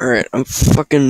Alright, I'm fucking